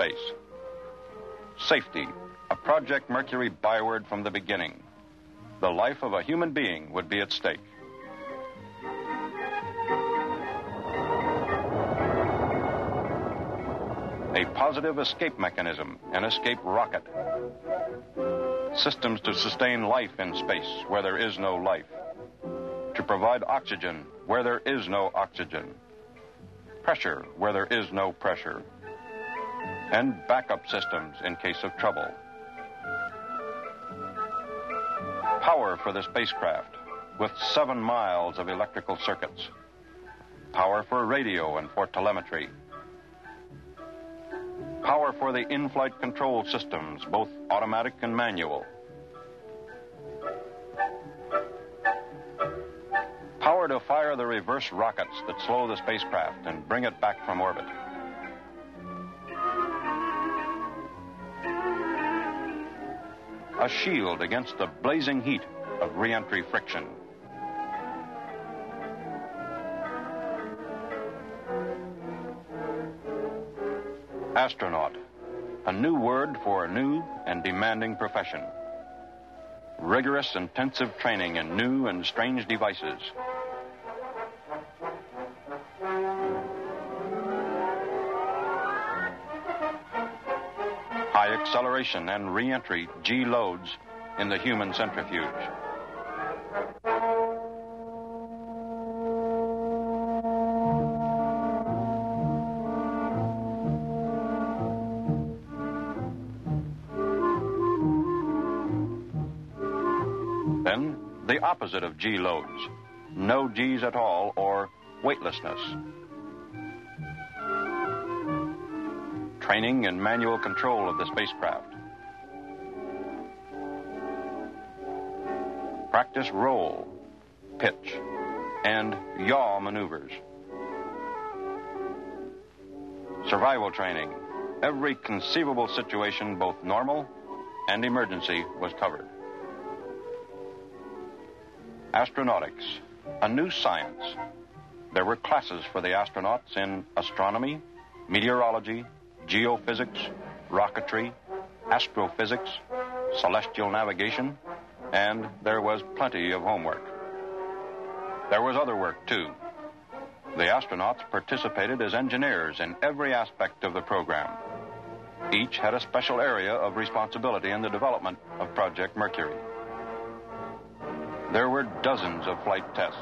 space. Safety, a Project Mercury byword from the beginning. The life of a human being would be at stake. A positive escape mechanism, an escape rocket. Systems to sustain life in space where there is no life. To provide oxygen where there is no oxygen. Pressure where there is no pressure. And backup systems in case of trouble. Power for the spacecraft with seven miles of electrical circuits. Power for radio and for telemetry. Power for the in flight control systems, both automatic and manual. Power to fire the reverse rockets that slow the spacecraft and bring it back from orbit. A shield against the blazing heat of reentry friction. Astronaut, a new word for a new and demanding profession. Rigorous, intensive training in new and strange devices. High acceleration and reentry G loads in the human centrifuge. Then, the opposite of G loads no G's at all, or weightlessness. Training and manual control of the spacecraft. Practice roll, pitch, and yaw maneuvers. Survival training. Every conceivable situation, both normal and emergency, was covered. Astronautics, a new science. There were classes for the astronauts in astronomy, meteorology, geophysics, rocketry, astrophysics, celestial navigation, and there was plenty of homework. There was other work, too. The astronauts participated as engineers in every aspect of the program. Each had a special area of responsibility in the development of Project Mercury. There were dozens of flight tests,